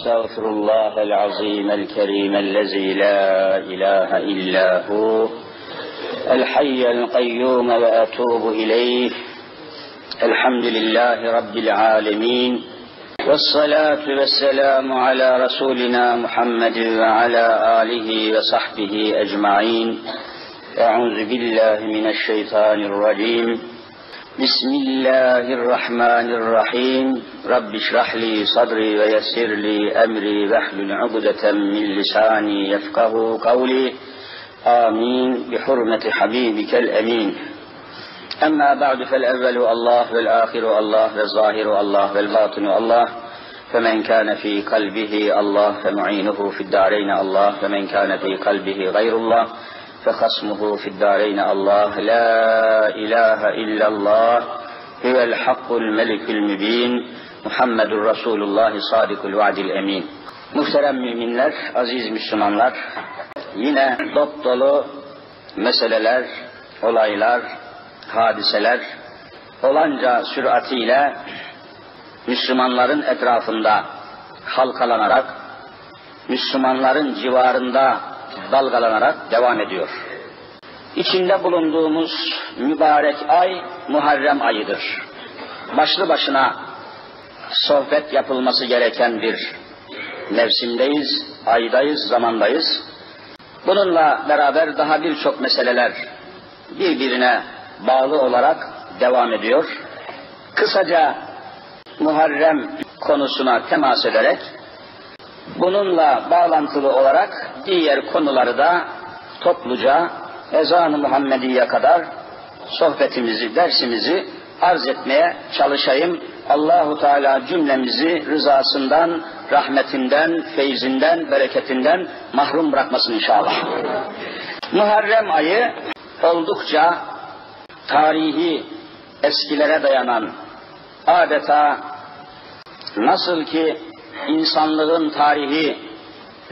أستغفر الله العظيم الكريم الذي لا إله إلا هو الحي القيوم وأتوب إليه الحمد لله رب العالمين والصلاة والسلام على رسولنا محمد وعلى آله وصحبه أجمعين. أعوذ بالله من الشيطان الرجيم. بسم الله الرحمن الرحيم. رب اشرح لي صدري ويسر لي أمري. واحلل عقدة من لساني يفقه قولي. آمين. بحرمة حبيبك الأمين. أما بعد فالأول الله والآخر الله والظاهر الله والباطن الله. فمن كان في قلبه الله فمعينه في الدارين الله. فمن كان في قلبه غير الله. فخصمه في الدارين الله لا إله إلا الله هو الحق الملك المبين Muhammedur Resulullah Sadıkul Vaadil Emin. Muhterem müminler, aziz Müslümanlar, yine dop dolu meseleler, olaylar, hadiseler olanca süratiyle Müslümanların etrafında halkalanarak, Müslümanların civarında dalgalanarak devam ediyor. İçinde bulunduğumuz mübarek ay Muharrem ayıdır. Başlı başına sohbet yapılması gereken bir mevsimdeyiz, aydayız, zamandayız. Bununla beraber daha birçok meseleler birbirine bağlı olarak devam ediyor. Kısaca Muharrem konusuna temas ederek bununla bağlantılı olarak diğer konuları da topluca ezan-ı Muhammediye kadar sohbetimizi, dersimizi arz etmeye çalışayım. Allahu Teala cümlemizi rızasından, rahmetinden, feyzinden, bereketinden mahrum bırakmasın inşallah. Muharrem ayı oldukça tarihi eskilere dayanan adeta nasıl ki insanlığın tarihi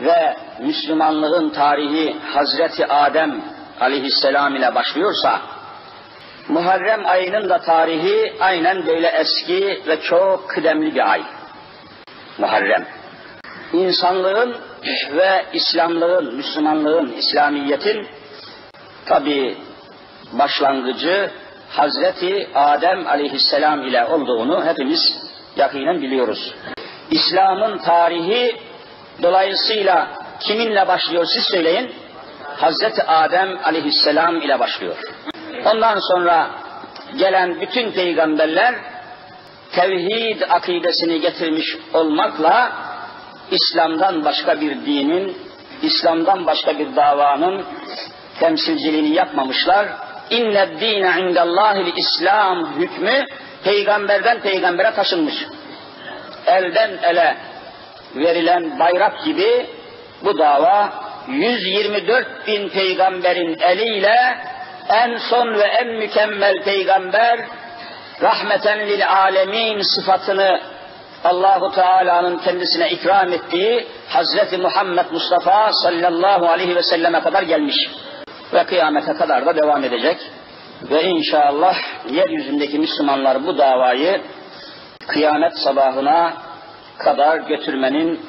ve Müslümanlığın tarihi Hazreti Adem aleyhisselam ile başlıyorsa Muharrem ayının da tarihi aynen böyle eski ve çok kıdemli bir ay. Muharrem. İnsanlığın ve İslamlığın, Müslümanlığın, İslamiyetin tabi başlangıcı Hazreti Adem aleyhisselam ile olduğunu hepimiz yakinen biliyoruz. İslam'ın tarihi dolayısıyla kiminle başlıyor siz söyleyin? Hazreti Adem aleyhisselam ile başlıyor. Ondan sonra gelen bütün peygamberler tevhid akidesini getirmiş olmakla İslam'dan başka bir dinin, İslam'dan başka bir davanın temsilciliğini yapmamışlar. İnne dine indallahil İslam hükmü peygamberden peygambere taşınmış. Elden ele verilen bayrak gibi bu dava 124 bin peygamberin eliyle en son ve en mükemmel peygamber rahmeten lil alemin sıfatını Allahu Teala'nın kendisine ikram ettiği Hazreti Muhammed Mustafa sallallahu aleyhi ve selleme kadar gelmiş. Ve kıyamete kadar da devam edecek. Ve inşallah yeryüzündeki Müslümanlar bu davayı kıyamet sabahına kadar götürmenin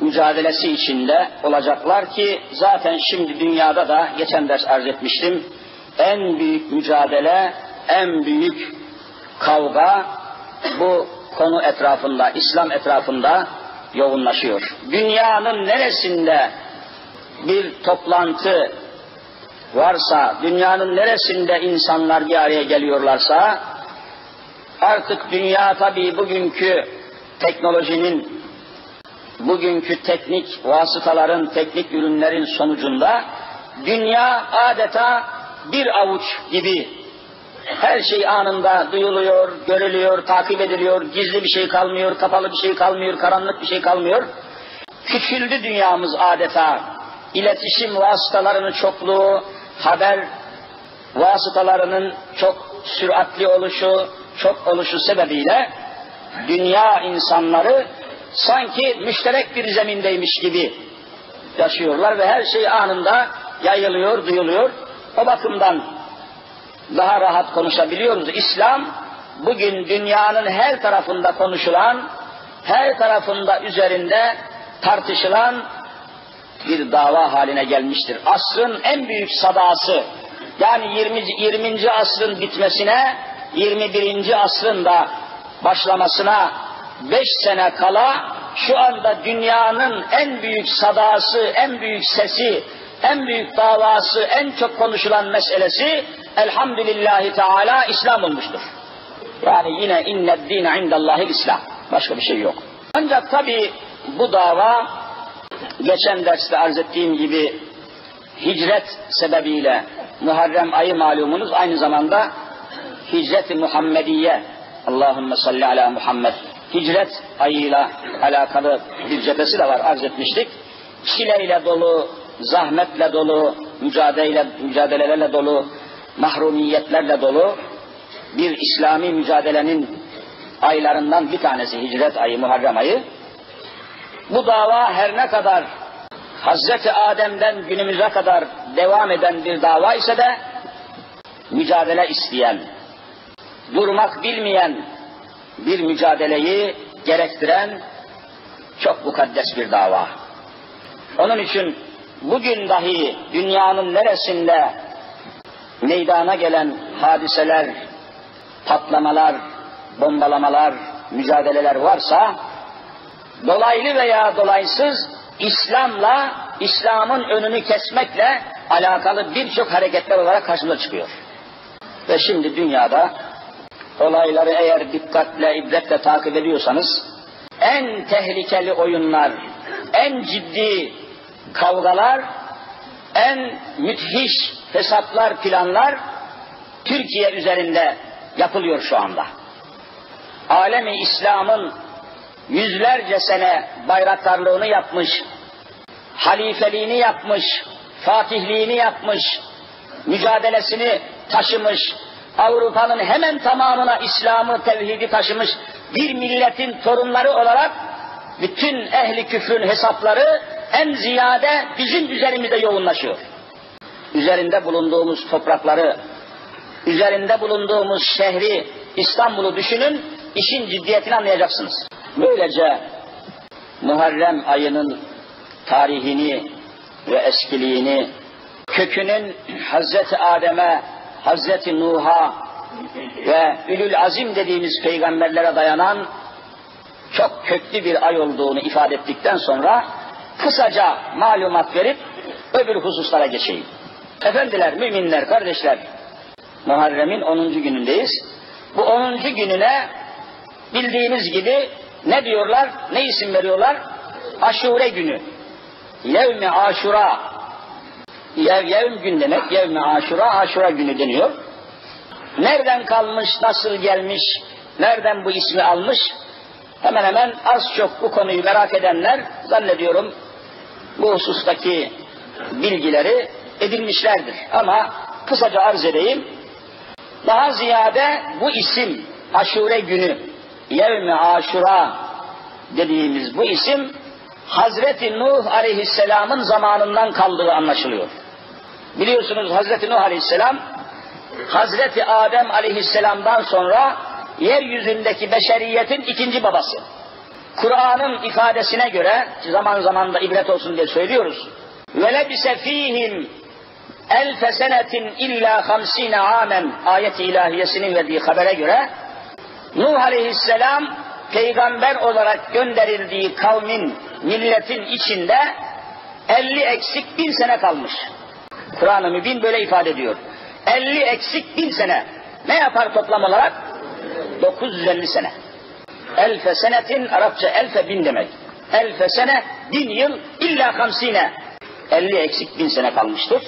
mücadelesi içinde olacaklar ki zaten şimdi dünyada da geçen ders arz etmiştim. En büyük mücadele, en büyük kavga bu konu etrafında, İslam etrafında yoğunlaşıyor. Dünyanın neresinde bir toplantı varsa, dünyanın neresinde insanlar bir araya geliyorlarsa, artık dünya tabii bugünkü teknolojinin bugünkü teknik vasıtaların, teknik ürünlerin sonucunda dünya adeta bir avuç gibi her şey anında duyuluyor, görülüyor, takip ediliyor, gizli bir şey kalmıyor, kapalı bir şey kalmıyor, karanlık bir şey kalmıyor. Küçüldü dünyamız adeta. İletişim vasıtalarının çokluğu, haber vasıtalarının çok süratli oluşu, çok oluşu sebebiyle dünya insanları sanki müşterek bir zemindeymiş gibi yaşıyorlar ve her şey anında yayılıyor, duyuluyor. O bakımdan daha rahat konuşabiliyoruz. İslam bugün dünyanın her tarafında konuşulan her tarafında üzerinde tartışılan bir dava haline gelmiştir. Asrın en büyük sadası yani 20. 20. asrın bitmesine 21. asrın da başlamasına 5 sene kala şu anda dünyanın en büyük sadası, en büyük sesi, en büyük davası, en çok konuşulan meselesi elhamdülillahi teala İslam olmuştur. Yani yine inne dine indallahil İslam. Başka bir şey yok. Ancak tabi bu dava geçen derste arz ettiğim gibi hicret sebebiyle Muharrem ayı malumunuz aynı zamanda hicret-i Muhammediye Allahümme salli ala Muhammed hicret ayıyla alakalı bir cephesi de var arz etmiştik. Çileyle dolu, zahmetle dolu, mücadele, mücadelelerle dolu, mahrumiyetlerle dolu bir İslami mücadelenin aylarından bir tanesi hicret ayı, Muharrem ayı. Bu dava her ne kadar Hazreti Adem'den günümüze kadar devam eden bir dava ise de mücadele isteyen, durmak bilmeyen bir mücadeleyi gerektiren çok mukaddes bir dava. Onun için bugün dahi dünyanın neresinde meydana gelen hadiseler, patlamalar, bombalamalar, mücadeleler varsa dolaylı veya dolaysız İslam'la, İslam'ın önünü kesmekle alakalı birçok hareketler olarak karşımıza çıkıyor. Ve şimdi dünyada olayları eğer dikkatle, ibretle takip ediyorsanız en tehlikeli oyunlar, en ciddi kavgalar, en müthiş hesaplar, planlar Türkiye üzerinde yapılıyor şu anda. Alemi İslam'ın yüzlerce sene bayraktarlığını yapmış, halifeliğini yapmış, fatihliğini yapmış, mücadelesini taşımış, Avrupa'nın hemen tamamına İslam'ı, tevhidi taşımış bir milletin torunları olarak bütün ehli küfrün hesapları en ziyade bizim üzerimizde yoğunlaşıyor. Üzerinde bulunduğumuz toprakları, üzerinde bulunduğumuz şehri, İstanbul'u düşünün, işin ciddiyetini anlayacaksınız. Böylece Muharrem ayının tarihini ve eskiliğini, kökünün Hazreti Adem'e, Hazreti Nuh'a ve Ülül Azim dediğimiz peygamberlere dayanan çok köklü bir ay olduğunu ifade ettikten sonra kısaca malumat verip öbür hususlara geçeyim. Efendiler, müminler, kardeşler, Muharrem'in 10. günündeyiz. Bu 10. gününe bildiğiniz gibi ne diyorlar, ne isim veriyorlar? Aşure günü. Yevmi aşura. Yev, yevm gün demek, yevmi aşura, aşura günü deniyor. Nereden kalmış, nasıl gelmiş, nereden bu ismi almış? Hemen hemen az çok bu konuyu merak edenler zannediyorum bu husustaki bilgileri edinmişlerdir. Ama kısaca arz edeyim. Daha ziyade bu isim aşure günü, yevmi aşura dediğimiz bu isim Hazreti Nuh aleyhisselamın zamanından kaldığı anlaşılıyor. Biliyorsunuz Hazreti Nuh aleyhisselam Hazreti Adem aleyhisselamdan sonra yeryüzündeki beşeriyetin ikinci babası. Kur'an'ın ifadesine göre zaman zaman da ibret olsun diye söylüyoruz. Lebise fihim elfe senetin illa hamsine amen ayet-i ilahiyesinin verdiği habere göre Nuh aleyhisselam peygamber olarak gönderildiği kavmin, milletin içinde 50 eksik bin sene kalmış. Kur'an-ı Mübin böyle ifade ediyor. 50 eksik bin sene. Ne yapar toplam olarak? 950 sene. Elfe senetin Arapça elfe bin demek. Elfe sene bin yıl illa hamsine. 50 eksik bin sene kalmıştır.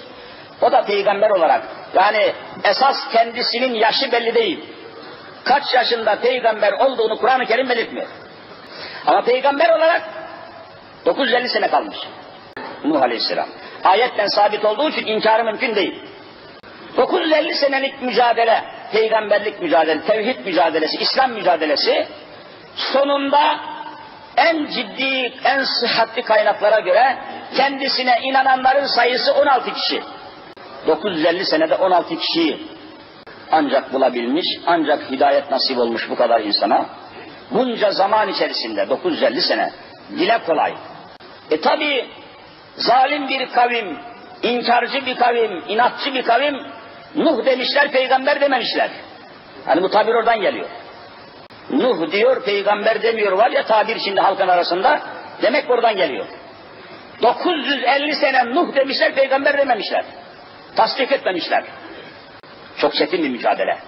O da peygamber olarak. Yani esas kendisinin yaşı belli değil. Kaç yaşında peygamber olduğunu Kur'an-ı Kerim belirtmiyor. Ama peygamber olarak 950 sene kalmış. Nuh Aleyhisselam. Ayetten sabit olduğu için inkarı mümkün değil. 950 senelik mücadele, peygamberlik mücadele, tevhid mücadelesi, İslam mücadelesi sonunda en ciddi, en sıhhatli kaynaklara göre kendisine inananların sayısı 16 kişi. 950 senede 16 kişiyi ancak bulabilmiş, ancak hidayet nasip olmuş bu kadar insana. Bunca zaman içerisinde 950 sene. Dile kolay. E tabi zalim bir kavim, inkarcı bir kavim, inatçı bir kavim Nuh demişler peygamber dememişler. Hani bu tabir oradan geliyor. Nuh diyor peygamber demiyor var ya tabir şimdi halkın arasında demek oradan geliyor. 950 sene Nuh demişler peygamber dememişler. Tasdik etmemişler. Çok çetin bir mücadele.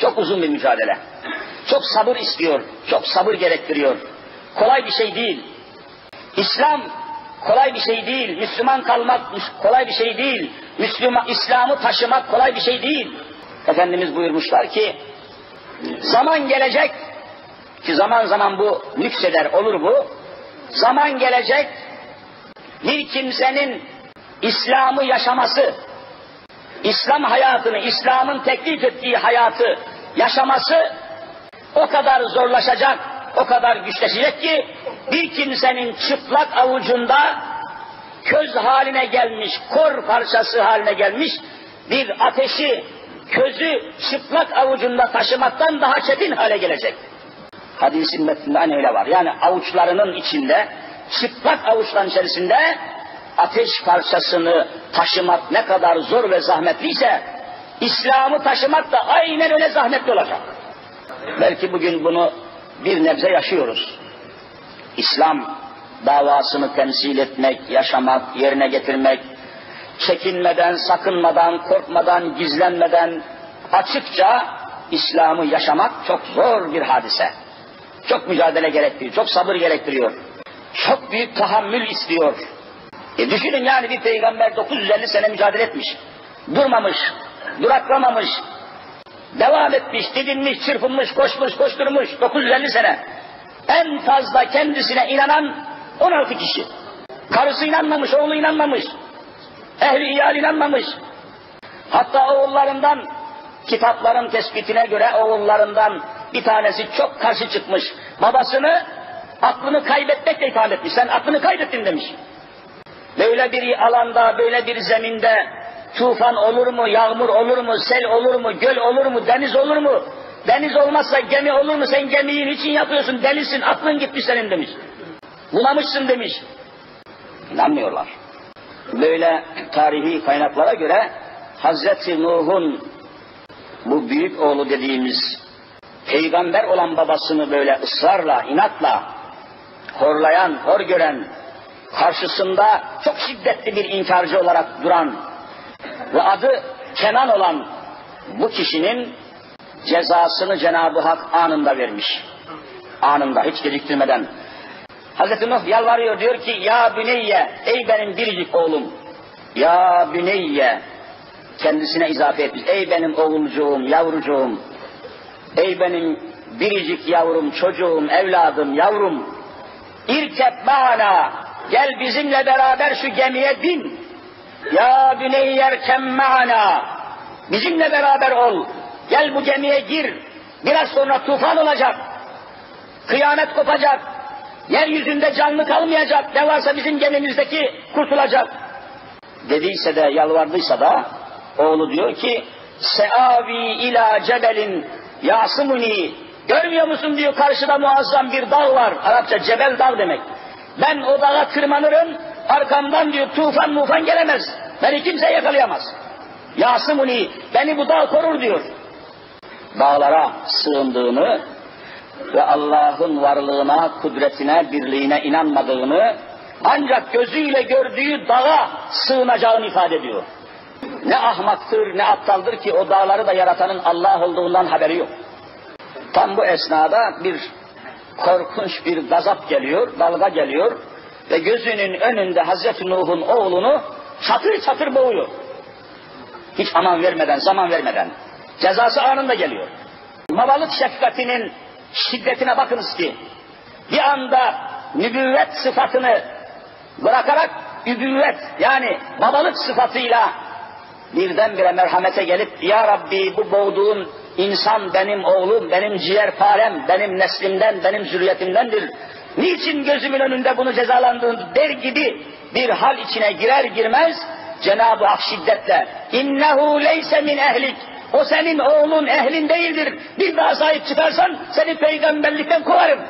Çok uzun bir mücadele. Çok sabır istiyor. Çok sabır gerektiriyor. Kolay bir şey değil. İslam kolay bir şey değil. Müslüman kalmak kolay bir şey değil. Müslüman İslam'ı taşımak kolay bir şey değil. Efendimiz buyurmuşlar ki zaman gelecek ki zaman zaman bu nükseder olur bu. Zaman gelecek bir kimsenin İslam'ı yaşaması, İslam hayatını, İslam'ın teklif ettiği hayatı yaşaması o kadar zorlaşacak, o kadar güçleşecek ki bir kimsenin çıplak avucunda köz haline gelmiş, kor parçası haline gelmiş bir ateşi, közü çıplak avucunda taşımaktan daha çetin hale gelecek. Hadisin metninde aynı öyle var. Yani avuçlarının içinde, çıplak avuçların içerisinde ateş parçasını taşımak ne kadar zor ve zahmetliyse İslam'ı taşımak da aynen öyle zahmetli olacak. Belki bugün bunu bir nebze yaşıyoruz. İslam davasını temsil etmek, yaşamak, yerine getirmek, çekinmeden, sakınmadan, korkmadan, gizlenmeden açıkça İslam'ı yaşamak çok zor bir hadise. Çok mücadele gerektiriyor, çok sabır gerektiriyor. Çok büyük tahammül istiyor. E düşünün yani bir peygamber 950 sene mücadele etmiş. Durmamış, duraklamamış, devam etmiş, didinmiş, çırpınmış, koşmuş, koşturmuş 950 sene. En fazla kendisine inanan 16 kişi. Karısı inanmamış, oğlu inanmamış. Ehli iyal inanmamış. Hatta oğullarından kitapların tespitine göre oğullarından bir tanesi çok karşı çıkmış. Babasını aklını kaybetmekle itham etmiş. Sen aklını kaybettin demiş. Böyle bir alanda, böyle bir zeminde tufan olur mu, yağmur olur mu, sel olur mu, göl olur mu, deniz olur mu? Deniz olmazsa gemi olur mu? Sen gemiyi niçin yapıyorsun? Delisin, aklın gitmiş senin demiş. Bunamışsın demiş. İnanmıyorlar. Böyle tarihi kaynaklara göre Hazreti Nuh'un bu büyük oğlu dediğimiz peygamber olan babasını böyle ısrarla, inatla horlayan, hor gören, karşısında çok şiddetli bir inkarcı olarak duran ve adı Kenan olan bu kişinin cezasını Cenab-ı Hak anında vermiş. Anında, hiç geciktirmeden. Hazreti Nuh yalvarıyor diyor ki ya büneyye ey benim biricik oğlum ya büneyye kendisine izafe etmiş ey benim oğulcuğum yavrucuğum ey benim biricik yavrum çocuğum evladım yavrum irkep ma'ana gel bizimle beraber şu gemiye bin ya büneyyer kemma'ana bizimle beraber ol gel bu gemiye gir biraz sonra tufan olacak kıyamet kopacak Yeryüzünde canlı kalmayacak. Ne varsa bizim gemimizdeki kurtulacak. Dediyse de yalvardıysa da oğlu diyor ki Seavi ila cebelin yasımuni Görmüyor musun diyor karşıda muazzam bir dağ var. Arapça cebel dağ demek. Ben o dağa tırmanırım arkamdan diyor tufan mufan gelemez. Beni kimse yakalayamaz. Yasımuni beni bu dağ korur diyor. Dağlara sığındığını ve Allah'ın varlığına, kudretine, birliğine inanmadığını ancak gözüyle gördüğü dağa sığınacağını ifade ediyor. Ne ahmaktır, ne aptaldır ki o dağları da yaratanın Allah olduğundan haberi yok. Tam bu esnada bir korkunç bir gazap geliyor, dalga geliyor ve gözünün önünde Hazreti Nuh'un oğlunu çatır çatır boğuyor. Hiç aman vermeden, zaman vermeden. Cezası anında geliyor. Babalık şefkatinin şiddetine bakınız ki bir anda nübüvvet sıfatını bırakarak übüvvet yani babalık sıfatıyla birdenbire merhamete gelip Ya Rabbi bu boğduğun insan benim oğlum, benim ciğerparem, benim neslimden, benim zürriyetimdendir. Niçin gözümün önünde bunu cezalandığın der gibi bir hal içine girer girmez Cenab-ı Hak şiddetle innehu leyse min ehlik O senin oğlun ehlin değildir. Bir daha sahip çıkarsan seni peygamberlikten kovarım.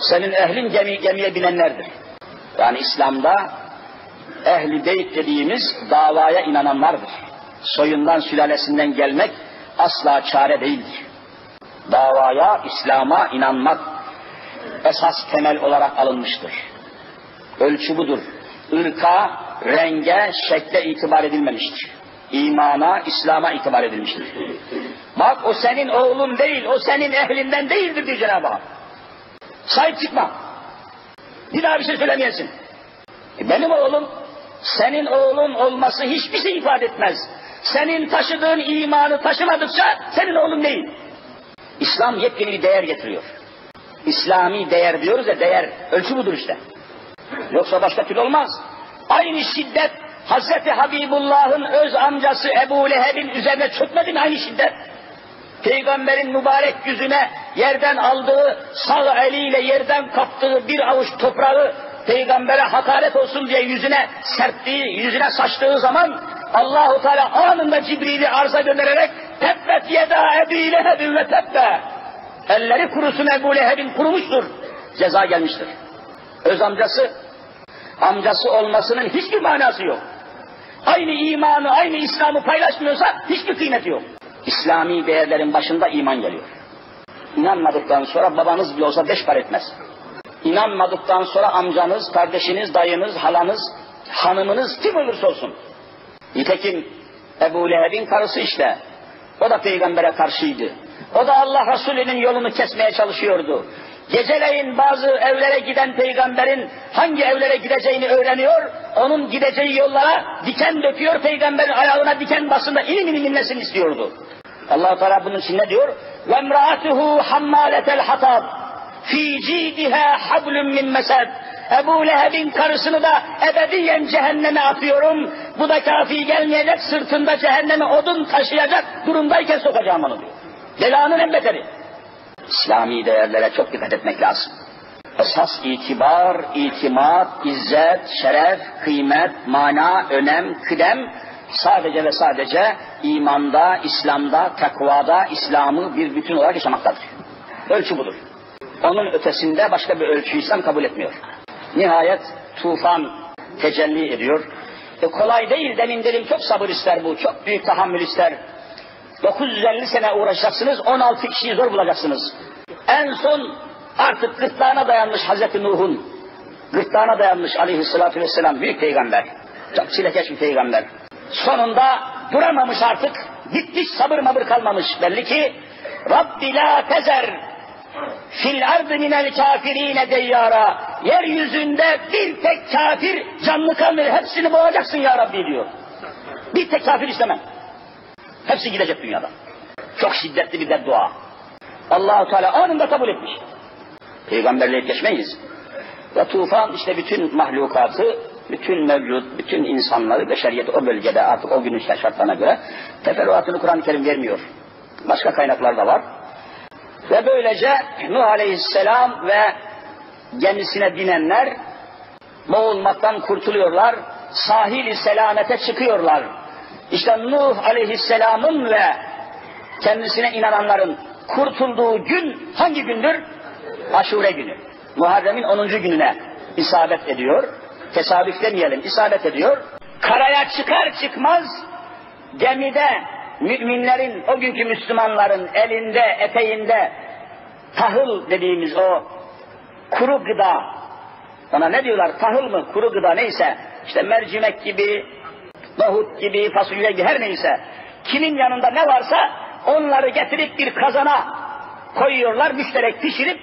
Senin ehlin gemi, gemiye binenlerdir. Yani İslam'da ehli beyt dediğimiz davaya inananlardır. Soyundan sülalesinden gelmek asla çare değildir. Davaya, İslam'a inanmak esas temel olarak alınmıştır. Ölçü budur. Irka, renge, şekle itibar edilmemiştir. İmana, İslam'a itibar edilmiştir. Bak o senin oğlun değil, o senin ehlinden değildir diyor Cenab-ı Hak. Sahip çıkma. Bir daha bir şey söylemeyesin. E benim oğlum, senin oğlun olması hiçbir şey ifade etmez. Senin taşıdığın imanı taşımadıkça senin oğlun değil. İslam yepyeni bir değer getiriyor. İslami değer diyoruz ya değer, ölçü budur işte. Yoksa başka türlü olmaz. Aynı şiddet Hazreti Habibullah'ın öz amcası Ebu Leheb'in üzerine çökmedi mi aynı şiddet? Peygamberin mübarek yüzüne yerden aldığı, sağ eliyle yerden kaptığı bir avuç toprağı peygambere hakaret olsun diye yüzüne serptiği, yüzüne saçtığı zaman Allahu Teala anında Cibril'i arza göndererek tebbet yeda Ebi Leheb'in ve tebbe elleri kurusun Ebu Leheb'in kurumuştur. Ceza gelmiştir. Öz amcası, amcası olmasının hiçbir manası yok. Aynı imanı, aynı İslam'ı paylaşmıyorsa hiçbir kıymeti yok. İslami değerlerin başında iman geliyor. İnanmadıktan sonra babanız bile olsa beş para etmez. İnanmadıktan sonra amcanız, kardeşiniz, dayınız, halanız, hanımınız kim olursa olsun. Nitekim Ebu Leheb'in karısı işte. O da peygambere karşıydı. O da Allah Resulü'nün yolunu kesmeye çalışıyordu. Geceleyin bazı evlere giden peygamberin hangi evlere gideceğini öğreniyor, onun gideceği yollara diken döküyor, peygamberin ayağına diken basında inim inim inlesin istiyordu. Allah-u Teala bunun için ne diyor? وَمْرَأَتُهُ حَمَّالَةَ الْحَطَابِ فِي جِيدِهَا حَبْلٌ مِّنْ مَسَدٍ Ebu Leheb'in karısını da ebediyen cehenneme atıyorum. Bu da kafi gelmeyecek, sırtında cehenneme odun taşıyacak durumdayken sokacağım onu diyor. Belanın en beteri. İslami değerlere çok dikkat etmek lazım. Esas itibar, itimat, izzet, şeref, kıymet, mana, önem, kıdem sadece ve sadece imanda, İslam'da, takvada, İslam'ı bir bütün olarak yaşamaktadır. Ölçü budur. Onun ötesinde başka bir ölçü İslam kabul etmiyor. Nihayet tufan tecelli ediyor. E kolay değil demin dedim çok sabır ister bu, çok büyük tahammül ister. 950 sene uğraşacaksınız, 16 kişiyi zor bulacaksınız. En son artık gırtlağına dayanmış Hazreti Nuh'un, gırtlağına dayanmış aleyhissalatü vesselam büyük peygamber. Çok çilekeş bir peygamber. Sonunda duramamış artık, gitmiş sabır mabır kalmamış belli ki. Rabbi la tezer fil ardı minel kafirine deyyara. Yeryüzünde bir tek kafir canlı kalmıyor, hepsini boğacaksın ya Rabbi diyor. Bir tek kafir istemem. Hepsi gidecek dünyada. Çok şiddetli bir beddua. Allahu Teala anında kabul etmiş. Peygamberliğe geçmeyiz. Ve tufan işte bütün mahlukatı, bütün mevcut, bütün insanları, beşeriyeti o bölgede artık o günün şartlarına göre teferruatını Kur'an-ı Kerim vermiyor. Başka kaynaklar da var. Ve böylece Nuh Aleyhisselam ve gemisine binenler boğulmaktan kurtuluyorlar. Sahil-i selamete çıkıyorlar. İşte Nuh Aleyhisselam'ın ve kendisine inananların kurtulduğu gün hangi gündür? Aşure günü. Muharrem'in 10. gününe isabet ediyor. Tesadüf demeyelim, isabet ediyor. Karaya çıkar çıkmaz gemide müminlerin, o günkü Müslümanların elinde, eteğinde tahıl dediğimiz o kuru gıda, ona ne diyorlar? Tahıl mı, kuru gıda neyse, işte mercimek gibi, nohut gibi, fasulye gibi her neyse, kimin yanında ne varsa onları getirip bir kazana koyuyorlar, müşterek pişirip,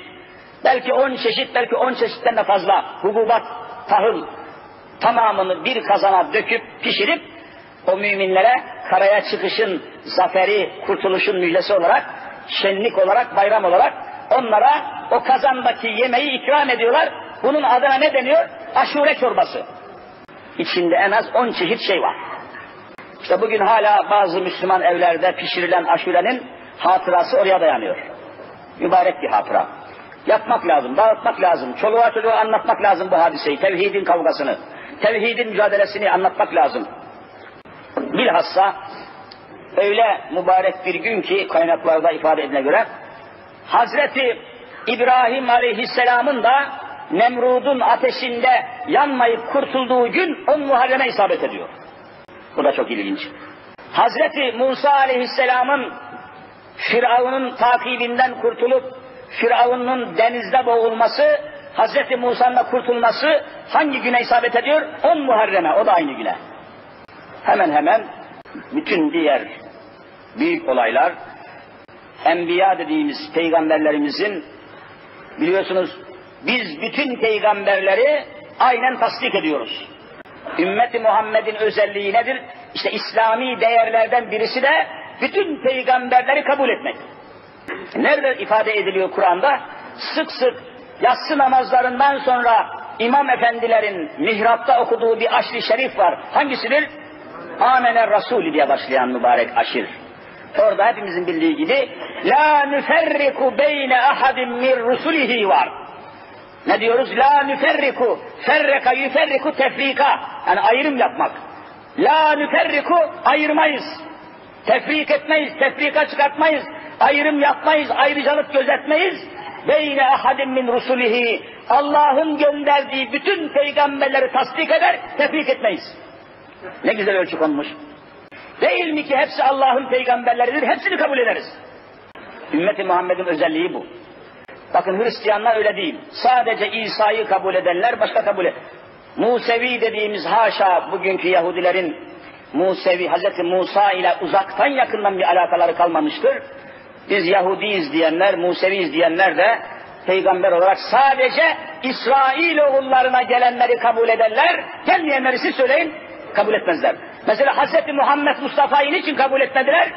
belki on çeşit, belki on çeşitten de fazla hububat, tahıl tamamını bir kazana döküp pişirip, o müminlere karaya çıkışın zaferi, kurtuluşun müjdesi olarak, şenlik olarak, bayram olarak onlara o kazandaki yemeği ikram ediyorlar. Bunun adına ne deniyor? Aşure çorbası. İçinde en az on çeşit şey var. İşte bugün hala bazı Müslüman evlerde pişirilen aşurenin hatırası oraya dayanıyor. Mübarek bir hatıra. Yapmak lazım, dağıtmak lazım, çoluğa çocuğa anlatmak lazım bu hadiseyi, tevhidin kavgasını, tevhidin mücadelesini anlatmak lazım. Bilhassa öyle mübarek bir gün ki kaynaklarda ifade ediline göre Hazreti İbrahim Aleyhisselam'ın da Nemrud'un ateşinde yanmayıp kurtulduğu gün on Muharrem'e isabet ediyor. Bu da çok ilginç. Hazreti Musa Aleyhisselam'ın Firavun'un takibinden kurtulup Firavun'un denizde boğulması, Hazreti Musa'nın kurtulması hangi güne isabet ediyor? 10 Muharrem'e, o da aynı güne. Hemen hemen bütün diğer büyük olaylar, Enbiya dediğimiz peygamberlerimizin, biliyorsunuz biz bütün peygamberleri aynen tasdik ediyoruz. Ümmeti Muhammed'in özelliği nedir? İşte İslami değerlerden birisi de bütün peygamberleri kabul etmek. Nerede ifade ediliyor Kur'an'da? Sık sık yatsı namazlarından sonra imam efendilerin mihrapta okuduğu bir aşri şerif var. Hangisidir? Amener Rasulü diye başlayan mübarek aşir. Orada hepimizin bildiği gibi La nüferriku beyne ahadin min rusulihi var. Ne diyoruz? La nüferriku, ferreka yüferriku tefrika. Yani ayrım yapmak. La nüferriku, ayırmayız. Tefrik etmeyiz, tefrika çıkartmayız. Ayrım yapmayız, ayrıcalık gözetmeyiz. Beyne ahadin min rusulihi. Allah'ın gönderdiği bütün peygamberleri tasdik eder, tefrik etmeyiz. Ne güzel ölçü konmuş. Değil mi ki hepsi Allah'ın peygamberleridir, hepsini kabul ederiz. Ümmeti Muhammed'in özelliği bu. Bakın Hristiyanlar öyle değil. Sadece İsa'yı kabul edenler başka kabul et. Musevi dediğimiz haşa bugünkü Yahudilerin Musevi, Hazreti Musa ile uzaktan yakından bir alakaları kalmamıştır. Biz Yahudiyiz diyenler, Museviyiz diyenler de peygamber olarak sadece İsrail oğullarına gelenleri kabul ederler. Gelmeyenleri siz söyleyin, kabul etmezler. Mesela Hazreti Muhammed Mustafa'yı niçin kabul etmediler?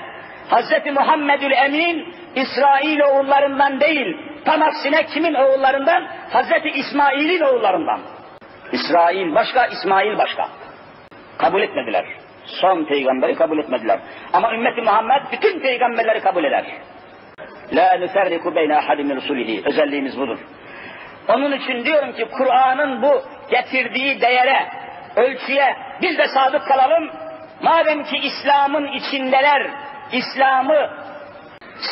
Hazreti Muhammedül Emin İsrail oğullarından değil, tam aksine kimin oğullarından? Hazreti İsmail'in oğullarından. İsrail başka, İsmail başka. Kabul etmediler. Son peygamberi kabul etmediler. Ama ümmeti Muhammed bütün peygamberleri kabul eder. La nüferriku beyne ahadim rusulihi. Özelliğimiz budur. Onun için diyorum ki Kur'an'ın bu getirdiği değere, ölçüye biz de sadık kalalım. Madem ki İslam'ın içindeler, İslam'ı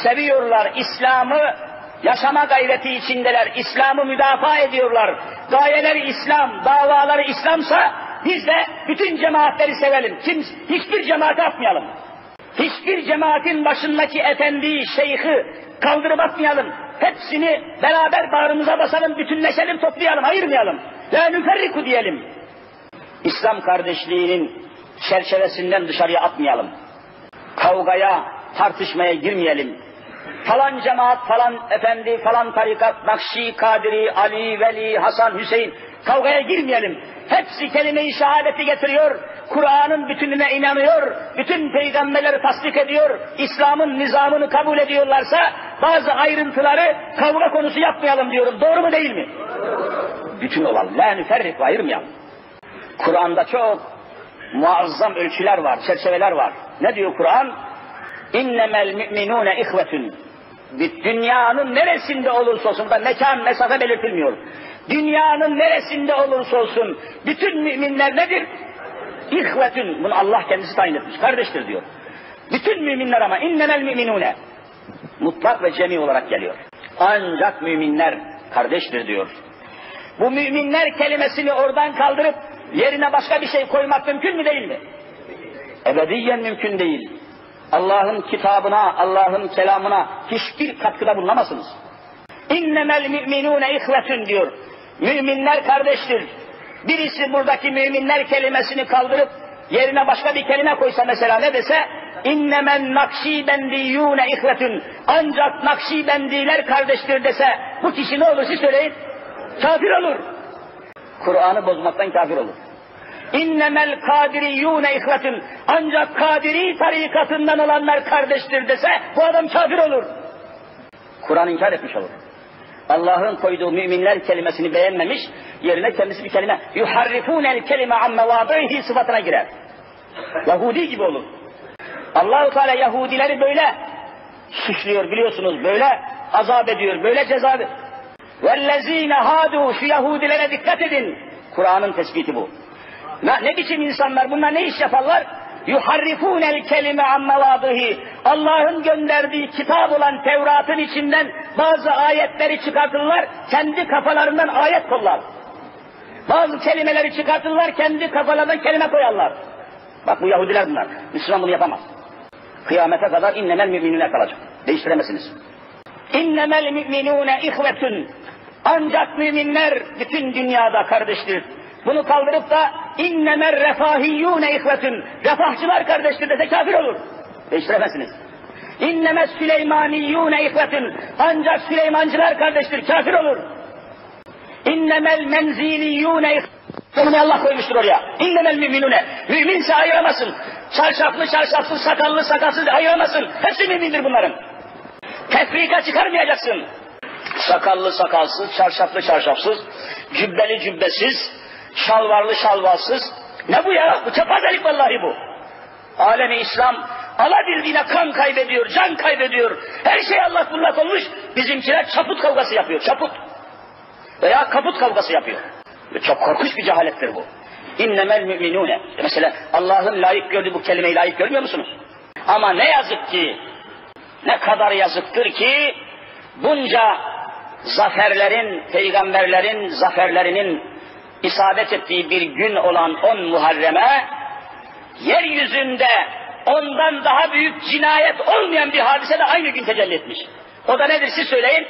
seviyorlar, İslam'ı yaşama gayreti içindeler, İslam'ı müdafaa ediyorlar. Gayeleri İslam, davaları İslamsa biz de bütün cemaatleri sevelim. Kim, hiçbir cemaate atmayalım. Hiçbir cemaatin başındaki efendiyi, şeyhi kaldırıp atmayalım. Hepsini beraber bağrımıza basalım, bütünleşelim, toplayalım, ayırmayalım. La nüferriku diyelim. İslam kardeşliğinin çerçevesinden dışarıya atmayalım. Kavgaya, tartışmaya girmeyelim. Falan cemaat, falan efendi, falan tarikat, Nakşi, Kadiri, Ali, Veli, Hasan, Hüseyin kavgaya girmeyelim. Hepsi kelime-i şehadeti getiriyor. Kur'an'ın bütününe inanıyor. Bütün peygamberleri tasdik ediyor. İslam'ın nizamını kabul ediyorlarsa bazı ayrıntıları kavga konusu yapmayalım diyorum. Doğru mu değil mi? Bütün olalım. La nüferrik ayırmayalım. Kur'an'da çok muazzam ölçüler var, çerçeveler var. Ne diyor Kur'an? İnnemel müminune ihvetün. Dünyanın neresinde olursa olsun da mekan, mesafe belirtilmiyor. Dünyanın neresinde olursa olsun bütün müminler nedir? İhvetün. Bunu Allah kendisi tayin etmiş. Kardeştir diyor. Bütün müminler ama innemel müminune. Mutlak ve cemi olarak geliyor. Ancak müminler kardeştir diyor. Bu müminler kelimesini oradan kaldırıp yerine başka bir şey koymak mümkün mü değil mi? Ebediyen mümkün değil. Allah'ın kitabına, Allah'ın kelamına hiçbir katkıda bulunamazsınız. İnnemel müminune ihvetün diyor. Müminler kardeştir. Birisi buradaki müminler kelimesini kaldırıp yerine başka bir kelime koysa mesela ne dese innemen nakşibendiyyûne ihvetün ancak nakşibendiler kardeştir dese bu kişi ne olur siz söyleyin? Kafir olur. Kur'an'ı bozmaktan kafir olur. İnnemel kadiriyyûne ihvetün ancak kadiri tarikatından olanlar kardeştir dese bu adam kafir olur. Kur'an inkar etmiş olur. Allah'ın koyduğu müminler kelimesini beğenmemiş, yerine kendisi bir kelime yuharrifûnel kelime an mevâdîhi sıfatına girer. Yahudi gibi olur. Allahu Teala Yahudileri böyle suçluyor biliyorsunuz, böyle azap ediyor, böyle ceza. وَالَّذ۪ينَ هَادُوا Şu Yahudilere dikkat edin. Kur'an'ın tespiti bu. Ne, ne biçim insanlar bunlar ne iş yaparlar? yuharrifunel kelime an mevadihi. Allah'ın gönderdiği kitap olan Tevrat'ın içinden bazı ayetleri çıkartırlar, kendi kafalarından ayet kollar. Bazı kelimeleri çıkartırlar, kendi kafalarından kelime koyarlar. Bak bu Yahudiler bunlar. Müslüman bunu yapamaz. Kıyamete kadar innemel müminine kalacak. Değiştiremezsiniz. İnnemel müminune ihvetun. Ancak müminler bütün dünyada kardeştir. Bunu kaldırıp da innemel refahiyyune ihvetun. Refahçılar kardeştir dese kafir olur. Değiştiremezsiniz. İnnemel Süleymaniyyune ihvetun. Ancak Süleymancılar kardeştir, kafir olur. İnnemel menziliyyune ihvetun. Bunu Allah koymuştur oraya. İnnemel müminune. Müminse ayıramasın. Çarşaflı çarşafsız, sakallı sakalsız ayıramasın. Hepsi mümindir bunların. Tefrika çıkarmayacaksın. Sakallı sakalsız, çarşaflı çarşafsız, cübbeli cübbesiz, şalvarlı şalvarsız. Ne bu ya? Bu kepazelik vallahi bu. Alemi İslam alabildiğine kan kaybediyor, can kaybediyor. Her şey Allah bullak olmuş. Bizimkiler çaput kavgası yapıyor, çaput. Veya kaput kavgası yapıyor. Ve çok korkunç bir cehalettir bu. İnnemel müminune. Mesela Allah'ın layık gördüğü bu kelimeyi layık görmüyor musunuz? Ama ne yazık ki, ne kadar yazıktır ki bunca zaferlerin, peygamberlerin zaferlerinin isabet ettiği bir gün olan 10 Muharrem'e yeryüzünde ondan daha büyük cinayet olmayan bir hadise de aynı gün tecelli etmiş. O da nedir siz söyleyin?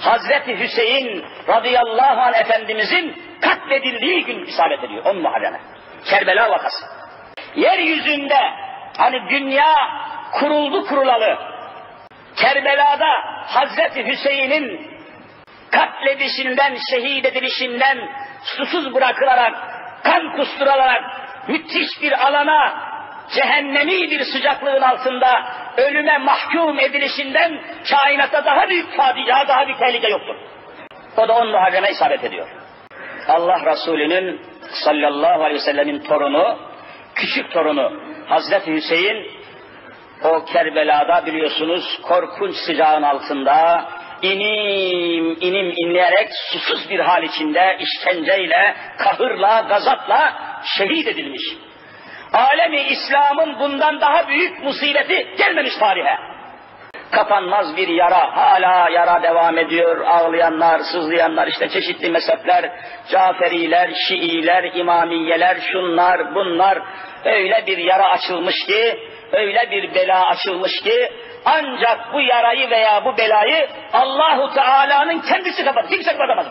Hazreti Hüseyin radıyallahu anh Efendimizin katledildiği gün isabet ediyor. 10 Muharrem'e. Kerbela vakası. Yeryüzünde hani dünya kuruldu kurulalı. Kerbela'da Hazreti Hüseyin'in katledişinden, şehit edilişinden susuz bırakılarak, kan kusturarak müthiş bir alana cehennemi bir sıcaklığın altında ölüme mahkum edilişinden kainata daha büyük facia, daha büyük tehlike yoktur. O da on Muharrem'e isabet ediyor. Allah Resulü'nün sallallahu aleyhi ve sellemin torunu, küçük torunu Hazreti Hüseyin o Kerbela'da biliyorsunuz korkunç sıcağın altında inim inim inleyerek susuz bir hal içinde işkenceyle, kahırla, gazapla şehit edilmiş. Alemi İslam'ın bundan daha büyük musibeti gelmemiş tarihe. Kapanmaz bir yara, hala yara devam ediyor. Ağlayanlar, sızlayanlar, işte çeşitli mezhepler, Caferiler, Şiiler, İmamiyeler, şunlar, bunlar. Öyle bir yara açılmış ki, öyle bir bela açılmış ki, ancak bu yarayı veya bu belayı Allahu Teala'nın kendisi kapatır. Kimse kapatamaz.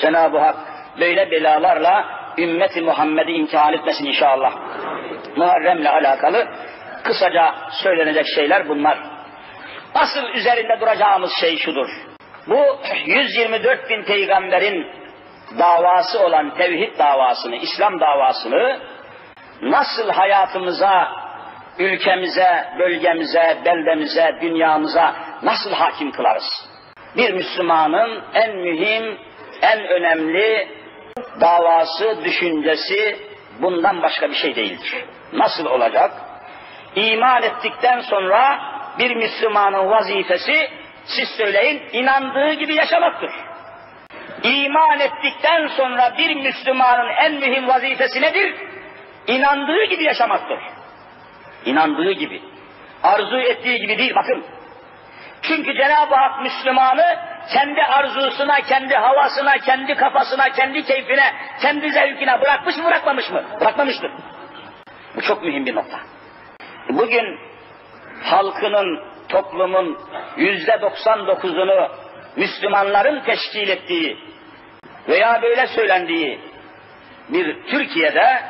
Cenab-ı Hak böyle belalarla ümmeti Muhammed'i imtihan etmesin inşallah. Muharrem'le alakalı kısaca söylenecek şeyler bunlar. Asıl üzerinde duracağımız şey şudur. Bu 124 bin peygamberin davası olan tevhid davasını, İslam davasını nasıl hayatımıza, ülkemize, bölgemize, beldemize, dünyamıza nasıl hakim kılarız? Bir Müslümanın en mühim, en önemli davası, düşüncesi bundan başka bir şey değildir. Nasıl olacak? İman ettikten sonra bir Müslümanın vazifesi, siz söyleyin, inandığı gibi yaşamaktır. İman ettikten sonra bir Müslümanın en mühim vazifesi nedir? İnandığı gibi yaşamaktır. İnandığı gibi. Arzu ettiği gibi değil, bakın. Çünkü Cenab-ı Hak Müslümanı kendi arzusuna, kendi havasına, kendi kafasına, kendi keyfine, kendi zevkine bırakmış mı bırakmamış mı? Bırakmamıştır. Bu çok mühim bir nokta. Bugün halkının, toplumun yüzde 99'unu Müslümanların teşkil ettiği veya böyle söylendiği bir Türkiye'de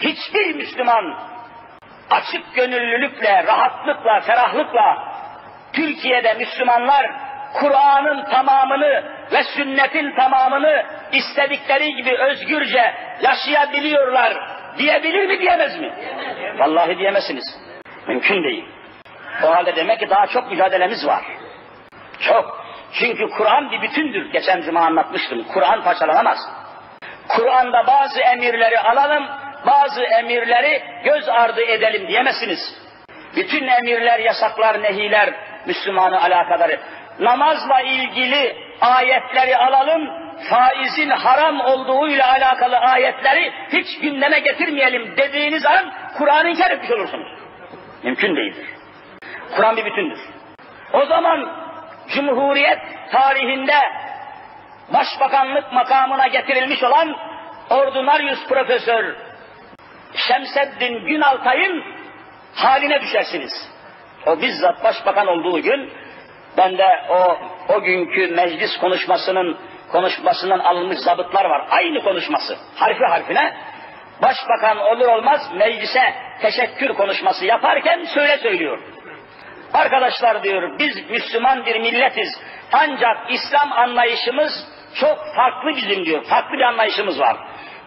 hiçbir Müslüman açık gönüllülükle, rahatlıkla, ferahlıkla Türkiye'de Müslümanlar Kur'an'ın tamamını ve sünnetin tamamını istedikleri gibi özgürce yaşayabiliyorlar diyebilir mi diyemez mi? Vallahi diyemezsiniz. Mümkün değil. O halde demek ki daha çok mücadelemiz var. Çok. Çünkü Kur'an bir bütündür. Geçen cuma anlatmıştım. Kur'an parçalanamaz. Kur'an'da bazı emirleri alalım, bazı emirleri göz ardı edelim diyemezsiniz. Bütün emirler, yasaklar, nehiler Müslümanı alakadar. Namazla ilgili ayetleri alalım, faizin haram olduğuyla alakalı ayetleri hiç gündeme getirmeyelim dediğiniz an Kur'an'ı inkar etmiş olursunuz. Mümkün değildir. Kur'an bir bütündür. O zaman Cumhuriyet tarihinde başbakanlık makamına getirilmiş olan Ordinarius Profesör Şemseddin Günaltay'ın haline düşersiniz. O bizzat başbakan olduğu gün ben de o o günkü meclis konuşmasının konuşmasından alınmış zabıtlar var. Aynı konuşması. Harfi harfine. Başbakan olur olmaz meclise teşekkür konuşması yaparken söyle söylüyor. Arkadaşlar diyor biz Müslüman bir milletiz. Ancak İslam anlayışımız çok farklı bizim diyor. Farklı bir anlayışımız var.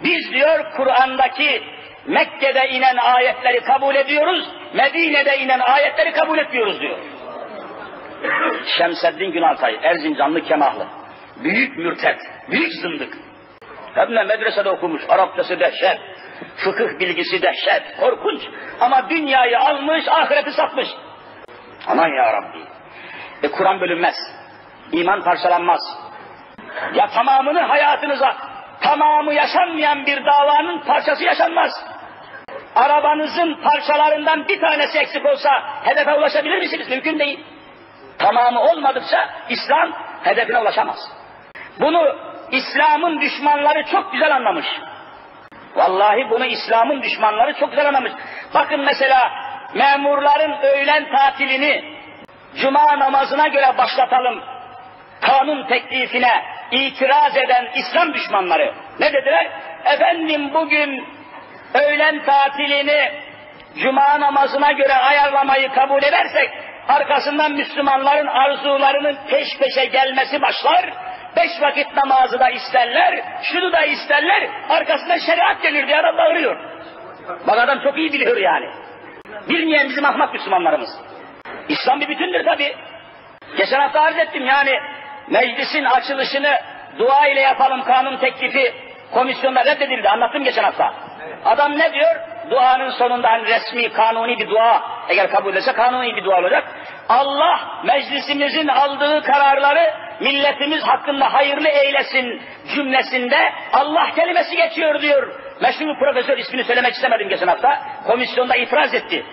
Biz diyor Kur'an'daki Mekke'de inen ayetleri kabul ediyoruz. Medine'de inen ayetleri kabul etmiyoruz diyor. Şemseddin Günaltay, Erzincanlı Kemahlı. Büyük mürtet, büyük zındık. Hem de medresede okumuş, Arapçası dehşet, fıkıh bilgisi dehşet, korkunç. Ama dünyayı almış, ahireti satmış. Aman ya Rabbi. E Kur'an bölünmez. İman parçalanmaz. Ya tamamını hayatınıza, tamamı yaşanmayan bir davanın parçası yaşanmaz. Arabanızın parçalarından bir tanesi eksik olsa hedefe ulaşabilir misiniz? Mümkün değil. Tamamı olmadıkça İslam hedefine ulaşamaz. Bunu İslam'ın düşmanları çok güzel anlamış. Vallahi bunu İslam'ın düşmanları çok güzel anlamış. Bakın mesela memurların öğlen tatilini cuma namazına göre başlatalım. Kanun teklifine itiraz eden İslam düşmanları ne dediler? Efendim bugün öğlen tatilini cuma namazına göre ayarlamayı kabul edersek arkasından Müslümanların arzularının peş peşe gelmesi başlar. Beş vakit namazı da isterler, şunu da isterler, arkasından şeriat gelir diye adam bağırıyor. Bak adam çok iyi biliyor yani. Bilmeyen bizim ahmak Müslümanlarımız. İslam bir bütündür tabi. Geçen hafta arz ettim yani meclisin açılışını dua ile yapalım kanun teklifi komisyonda reddedildi. Anlattım geçen hafta. Adam ne diyor? Duanın sonunda hani resmi, kanuni bir dua eğer kabul etse kanuni bir dua olacak. Allah meclisimizin aldığı kararları milletimiz hakkında hayırlı eylesin cümlesinde Allah kelimesi geçiyor diyor. Meşhur profesör ismini söylemek istemedim geçen hafta. Komisyonda itiraz etti.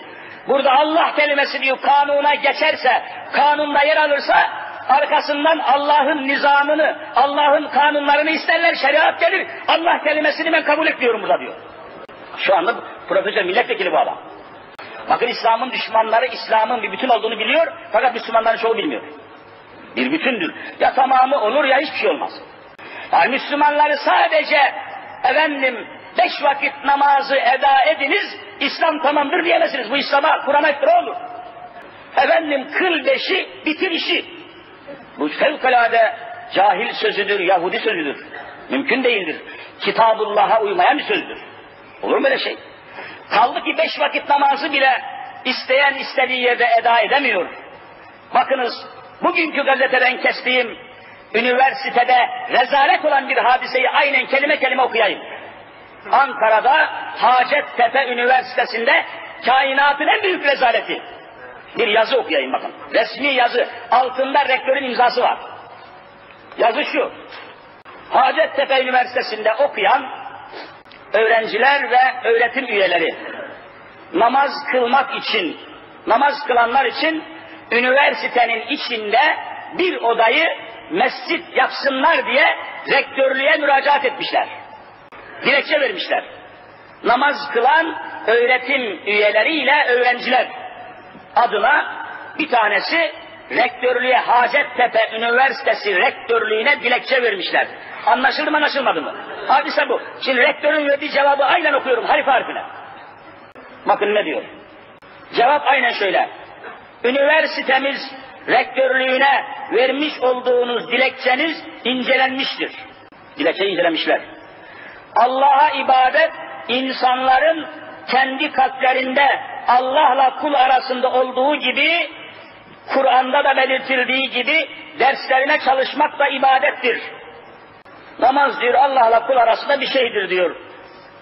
Burada Allah kelimesi diyor kanuna geçerse, kanunda yer alırsa arkasından Allah'ın nizamını, Allah'ın kanunlarını isterler, şeriat gelir. Allah kelimesini ben kabul etmiyorum burada diyor. Şu anda profesör milletvekili bu adam. Bakın İslam'ın düşmanları İslam'ın bir bütün olduğunu biliyor fakat Müslümanların çoğu bilmiyor. Bir bütündür. Ya tamamı olur ya hiçbir şey olmaz. Yani Müslümanları sadece efendim beş vakit namazı eda ediniz İslam tamamdır diyemezsiniz. Bu İslam'a Kur'an'a iftira olur. Efendim kıl beşi bitir işi. Bu fevkalade cahil sözüdür, Yahudi sözüdür. Mümkün değildir. Kitabullah'a uymayan bir sözdür. Olur mu böyle şey? Kaldı ki beş vakit namazı bile isteyen istediği yerde eda edemiyor. Bakınız bugünkü gazeteden kestiğim üniversitede rezalet olan bir hadiseyi aynen kelime kelime okuyayım. Ankara'da Hacettepe Üniversitesi'nde kainatın en büyük rezaleti. Bir yazı okuyayım bakın. Resmi yazı. Altında rektörün imzası var. Yazı şu. Hacettepe Üniversitesi'nde okuyan öğrenciler ve öğretim üyeleri namaz kılmak için, namaz kılanlar için üniversitenin içinde bir odayı mescit yapsınlar diye rektörlüğe müracaat etmişler. Dilekçe vermişler. Namaz kılan öğretim üyeleriyle öğrenciler adına bir tanesi rektörlüğe Hacettepe Üniversitesi rektörlüğüne dilekçe vermişler. Anlaşıldı mı anlaşılmadı mı? Hadise bu. Şimdi rektörün verdiği cevabı aynen okuyorum harif harfine. Bakın ne diyor. Cevap aynen şöyle. Üniversitemiz rektörlüğüne vermiş olduğunuz dilekçeniz incelenmiştir. Dilekçeyi incelemişler. Allah'a ibadet insanların kendi kalplerinde Allah'la kul arasında olduğu gibi Kur'an'da da belirtildiği gibi derslerine çalışmak da ibadettir. Namaz diyor Allah'la kul arasında bir şeydir diyor.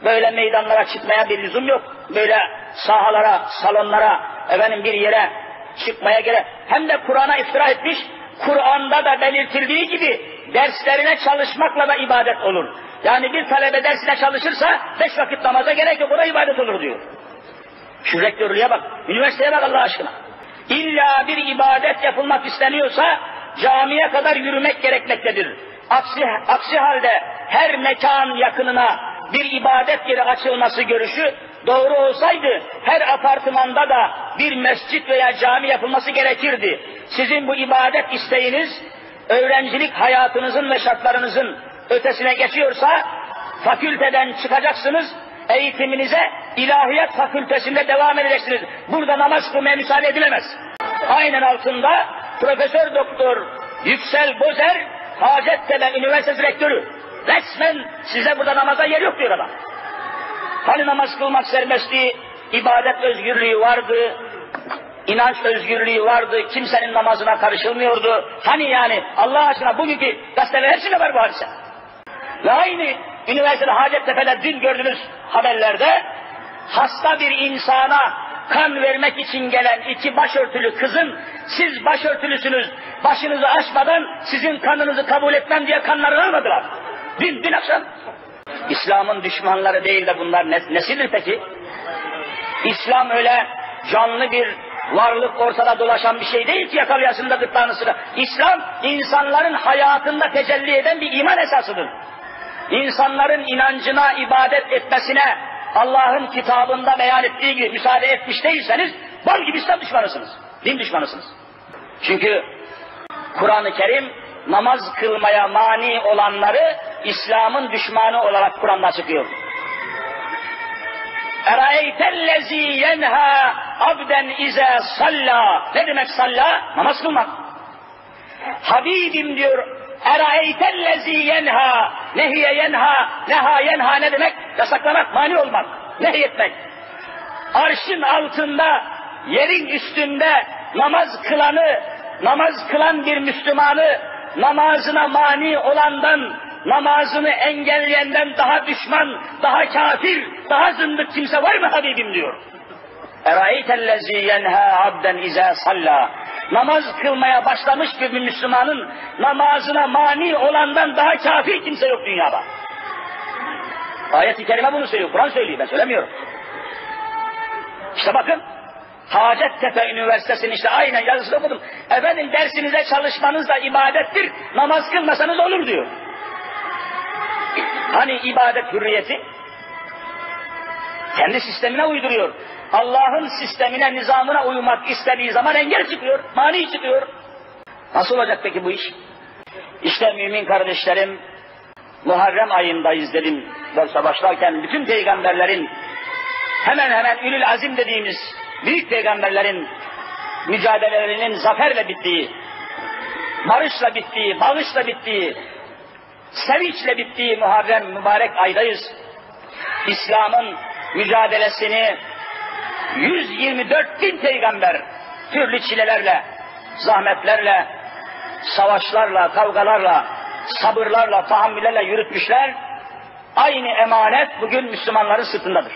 Böyle meydanlara çıkmaya bir lüzum yok. Böyle sahalara, salonlara, efendim bir yere çıkmaya gerek. Hem de Kur'an'a iftira etmiş, Kur'an'da da belirtildiği gibi derslerine çalışmakla da ibadet olur. Yani bir talebe dersine çalışırsa beş vakit namaza gerek yok, o da ibadet olur diyor. Şu rektörlüğe bak, üniversiteye bak Allah aşkına. İlla bir ibadet yapılmak isteniyorsa camiye kadar yürümek gerekmektedir. Aksi, aksi halde her mekan yakınına bir ibadet yeri açılması görüşü doğru olsaydı her apartmanda da bir mescit veya cami yapılması gerekirdi. Sizin bu ibadet isteğiniz öğrencilik hayatınızın ve şartlarınızın ötesine geçiyorsa fakülteden çıkacaksınız, eğitiminize ilahiyat fakültesinde devam edeceksiniz. Burada namaz kılmaya müsaade edilemez. Aynen altında Profesör Doktor Yüksel Bozer Hacettepe Üniversitesi Rektörü. Resmen size burada namaza yer yok diyor adam. Hani namaz kılmak serbestti, ibadet özgürlüğü vardı, inanç özgürlüğü vardı, kimsenin namazına karışılmıyordu. Hani yani Allah aşkına bugünkü gazeteler hepsinde var bu hadise. Ve aynı üniversitede Hacettepe'de dün gördünüz haberlerde hasta bir insana kan vermek için gelen iki başörtülü kızın siz başörtülüsünüz başınızı açmadan sizin kanınızı kabul etmem diye kanlarını almadılar. Dün, dün akşam. İslam'ın düşmanları değil de bunlar nesidir peki? İslam öyle canlı bir varlık ortada dolaşan bir şey değil ki yakalayasın da gırtlağını. İslam insanların hayatında tecelli eden bir iman esasıdır. İnsanların inancına, ibadet etmesine Allah'ın kitabında beyan ettiği gibi müsaade etmiş değilseniz bal gibi İslam düşmanısınız. Din düşmanısınız. Çünkü Kur'an-ı Kerim namaz kılmaya mani olanları İslam'ın düşmanı olarak Kur'an'da çıkıyor. Eraeytellezi yenha abden ize salla. Ne demek salla? Namaz kılmak. Habibim diyor Eraeytellezi yenha. Nehiye yenha. Neha yenha ne demek? Yasaklamak, mani olmak. Nehyetmek. Arşın altında, yerin üstünde namaz kılanı, namaz kılan bir Müslümanı namazına mani olandan, namazını engelleyenden daha düşman, daha kafir, daha zındık kimse var mı Habibim diyor. Eraeytellezi yenha abden ize salla. Namaz kılmaya başlamış bir Müslümanın namazına mani olandan daha kafir kimse yok dünyada. Ayet-i Kerime bunu söylüyor, Kur'an söylüyor, ben söylemiyorum. İşte bakın, Hacettepe Üniversitesi'nin işte aynen yazısını okudum. Efendim dersinize çalışmanız da ibadettir, namaz kılmasanız olur diyor. Hani ibadet hürriyeti? Kendi sistemine uyduruyor. Allah'ın sistemine, nizamına uymak istediği zaman engel çıkıyor, mani çıkıyor. Nasıl olacak peki bu iş? İşte mümin kardeşlerim, Muharrem ayındayız dedim derse başlarken bütün peygamberlerin hemen hemen ülül azim dediğimiz büyük peygamberlerin mücadelelerinin zaferle bittiği, barışla bittiği, bağışla bittiği, sevinçle bittiği Muharrem mübarek aydayız. İslam'ın mücadelesini 124 bin peygamber türlü çilelerle, zahmetlerle, savaşlarla, kavgalarla, sabırlarla, tahammüllerle yürütmüşler. Aynı emanet bugün Müslümanların sırtındadır.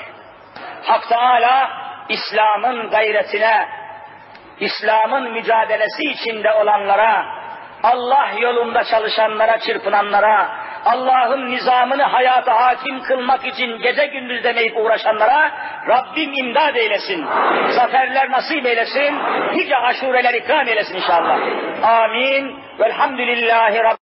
Hak Teala İslam'ın gayretine, İslam'ın mücadelesi içinde olanlara, Allah yolunda çalışanlara, çırpınanlara, Allah'ın nizamını hayata hakim kılmak için gece gündüz demeyip uğraşanlara Rabbim imdad eylesin. Zaferler nasip eylesin. Nice aşureler ikram eylesin inşallah. Amin. Velhamdülillahi Rabbi.